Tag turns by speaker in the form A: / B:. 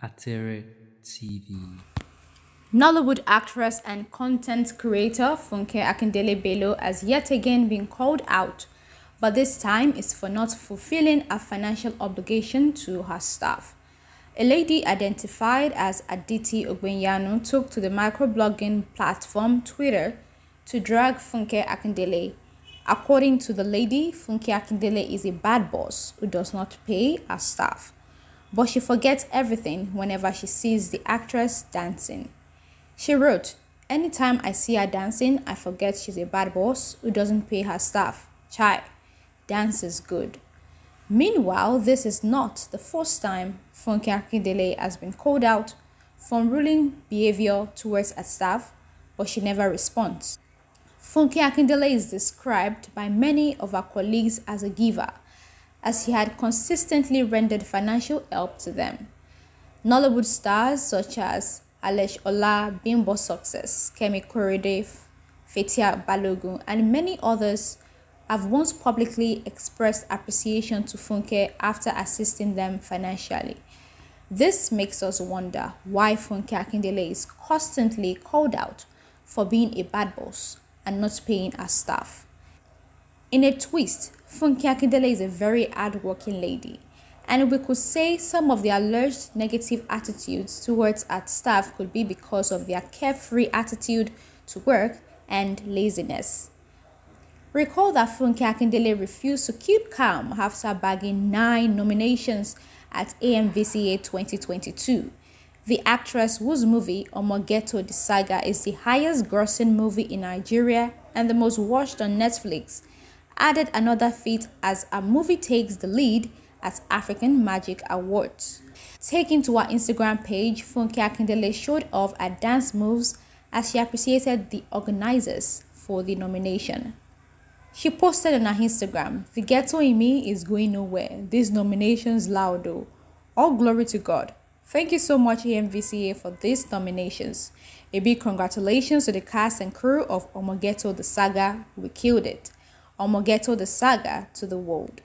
A: Atere TV.
B: Nollywood actress and content creator Funke Akindele Bello has yet again been called out, but this time is for not fulfilling a financial obligation to her staff. A lady identified as Aditi Ogbenyanu took to the microblogging platform Twitter to drag Funke Akindele. According to the lady, Funke Akindele is a bad boss who does not pay her staff but she forgets everything whenever she sees the actress dancing. She wrote, Anytime I see her dancing, I forget she's a bad boss who doesn't pay her staff. Chai, dance is good. Meanwhile, this is not the first time Funke Akindele has been called out for ruling behavior towards her staff, but she never responds. Funke Akindele is described by many of her colleagues as a giver as he had consistently rendered financial help to them. Nollywood stars such as Alesh Ola, Bimbo Success, Kemi Korede, Fathia Balogun, and many others have once publicly expressed appreciation to Funke after assisting them financially. This makes us wonder why Funke Akindele is constantly called out for being a bad boss and not paying her staff. In a twist, Funke Akindele is a very hardworking lady, and we could say some of the alleged negative attitudes towards her staff could be because of their carefree attitude to work and laziness. Recall that Funke Akindele refused to keep calm after bagging nine nominations at AMVCA 2022. The actress whose movie Omo Ghetto the Saga is the highest grossing movie in Nigeria and the most watched on Netflix added another feat as a movie takes the lead at African Magic Awards. Taking to her Instagram page, Funke Akindele showed off her dance moves as she appreciated the organizers for the nomination. She posted on her Instagram, The ghetto in me is going nowhere. These nominations loud though. All glory to God. Thank you so much AMVCA for these nominations. A big congratulations to the cast and crew of Omo Ghetto the Saga. We killed it. Omo Ghetto the Saga to the world.